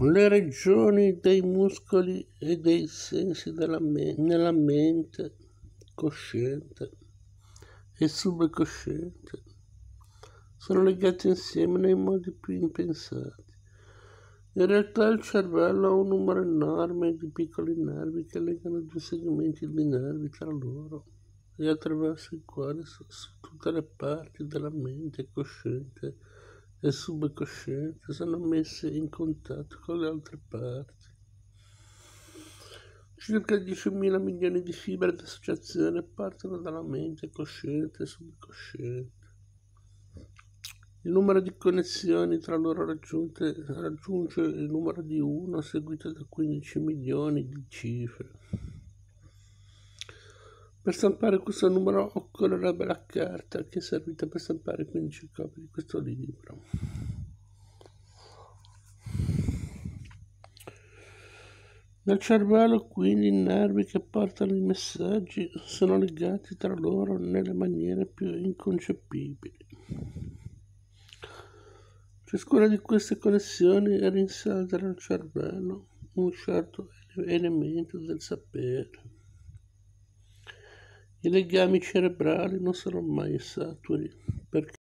le regioni dei muscoli e dei sensi me- nella mente cosciente e subconsciente sono legate insieme nei modi più impensati. In realtà il cervello ha un numero enorme di piccoli nervi che legano due segmenti di nervi tra loro e attraverso i quali su, su tutte le parti della mente cosciente e subconsciente sono messe in contatto con le altre parti. Circa 10.000 milioni di fibre di associazione partono dalla mente cosciente e subconsciente. Il numero di connessioni tra loro raggiunge il numero di 1 seguito da 15 milioni di cifre. Per stampare questo numero occorrerebbe la carta che è servita per stampare 15 copie di questo libro. Nel cervello quindi i nervi che portano i messaggi sono legati tra loro nelle maniere più inconcepibili. Ciascuna di queste connessioni rinsalda nel cervello un certo elemento del sapere. I legami cerebrali non sono mai saturi perché